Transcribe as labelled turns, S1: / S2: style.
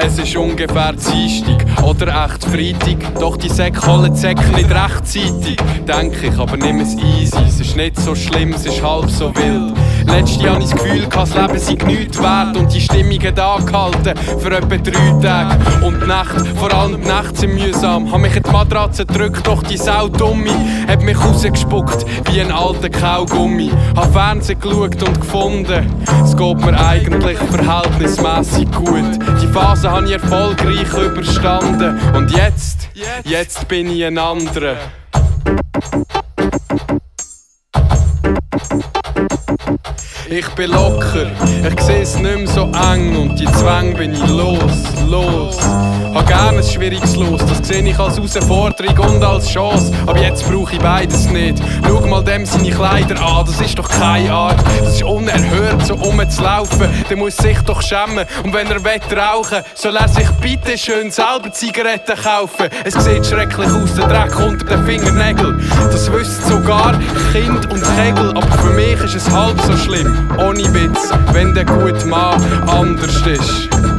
S1: Es ist ungefähr Dienstag oder echt Freitag. Doch die Säcke holen die Säcke nicht rechtzeitig. Denke ich, aber nimm es easy. Es ist nicht so schlimm, es ist halb so wild. Letztes Jahr ich das Gefühl, das Leben sei nichts wert und die Stimmung hat angehalten für etwa drei Tage. Nacht, vor allem die Nacht sind mühsam. Hab mich in die Matratze gedrückt, doch die Sau dumme hat mich rausgespuckt wie ein alter Kaugummi. Hab Fernsehen geschaut und gefunden, es geht mir eigentlich verhältnismäßig gut. Die Phase habe ich erfolgreich überstanden und jetzt, jetzt bin ich ein anderer. Ich bin locker, ich seh es nicht mehr so eng und die Zwang bin ich los, los. Hab gerne ein schwieriges Los, das sehe ich als Herausforderung und als Chance. Aber jetzt brauche ich beides nicht. Schau mal dem seine Kleider an, das ist doch keine Art. Das ist unerhört, so rumzulaufen. Der muss sich doch schämen. Und wenn er will rauchen, soll er sich bitte schön selber Zigaretten kaufen. Es sieht schrecklich aus, der Dreck unter den Fingernägeln. Das wissen sogar Kind und Kegel. Aber mich ist es halb so schlimm ohne Witz, wenn der gute Mann anders ist.